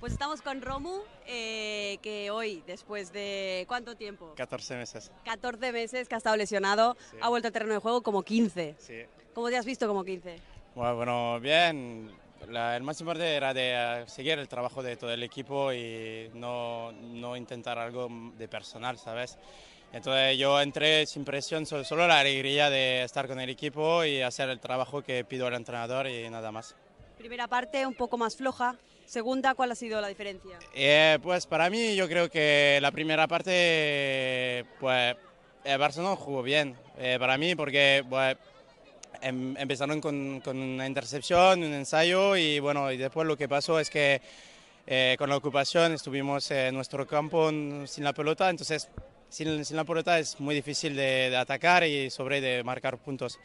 Pues estamos con Romu, eh, que hoy, después de ¿cuánto tiempo? 14 meses. 14 meses que ha estado lesionado, Sí. ha vuelto al terreno de juego como 15. Sí. ¿Cómo te has visto como 15? Bueno, bueno, bien. La- el más importante era de eh, seguir el trabajo de todo el equipo y no, no intentar algo de personal, ¿sabes? Entonces yo entré sin presión, so- solo la alegría de estar con el equipo y hacer el trabajo que pido al entrenador y nada más. Primera parte un poco más floja, segunda, ¿cuál ha sido la diferencia? Eh, pues para mí yo creo que la primera parte, pues Barcelona jugó bien eh, para mí porque pues, em- empezaron con, con una intercepción, un ensayo y bueno, y después lo que pasó es que eh, con la ocupación estuvimos en nuestro campo sin la pelota, entonces sin, sin la pelota es muy difícil de, de atacar y sobre de marcar puntos.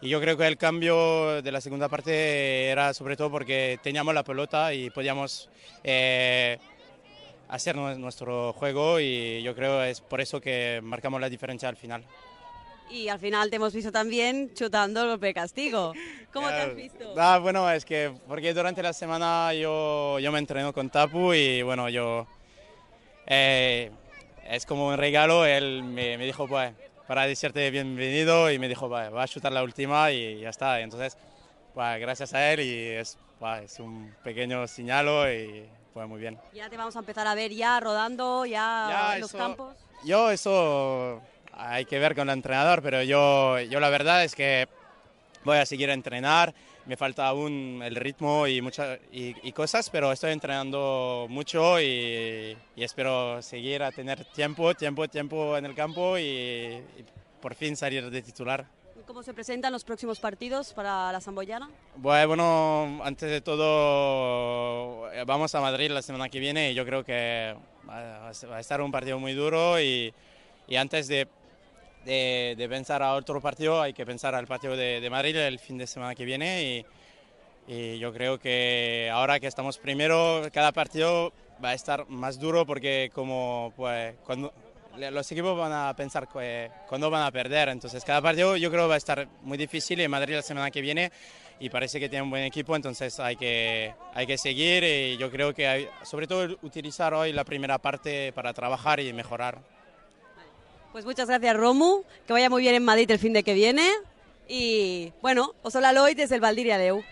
Y yo creo que el cambio de la segunda parte era sobre todo porque teníamos la pelota y podíamos eh, hacer nu- nuestro juego y yo creo es por eso que marcamos la diferencia al final. Y al final te hemos visto también chutando el golpe de castigo. ¿Cómo te has visto? Ah, bueno, es que porque durante la semana yo, yo me entreno con Tapu y bueno, yo... eh, es como un regalo, él me, me dijo, pues, para decirte bienvenido y me dijo, "Va, va a chutar la última y ya está. Entonces, pues, gracias a él y es, pues, es un pequeño señalo y pues muy bien. Ya te vamos a empezar a ver ya rodando, ya, Ya, en los eso- campos. Yo eso hay que ver con el entrenador, pero yo, yo la verdad es que voy a seguir a entrenar. Me falta aún el ritmo y, muchas y, y cosas, pero estoy entrenando mucho y, y espero seguir a tener tiempo, tiempo, tiempo en el campo y, y por fin salir de titular. ¿Y ¿Cómo se presentan los próximos partidos para la Samboyana? Bueno, antes de todo, vamos a Madrid la semana que viene y yo creo que va a estar un partido muy duro y, y antes de, de, de pensar a otro partido hay que pensar al partido de, de Madrid el fin de semana que viene y, y yo creo que ahora que estamos primero, cada partido va a estar más duro porque como pues cuando los equipos van a pensar que, cuándo van a perder, entonces cada partido yo creo va a estar muy difícil y Madrid la semana que viene y parece que tiene un buen equipo, entonces hay que, hay que seguir y yo creo que hay, sobre todo utilizar hoy la primera parte para trabajar y mejorar. Pues muchas gracias Romu, que vaya muy bien en Madrid el fin de que viene. Y bueno, os habla Loy desde el Valdiria Deu.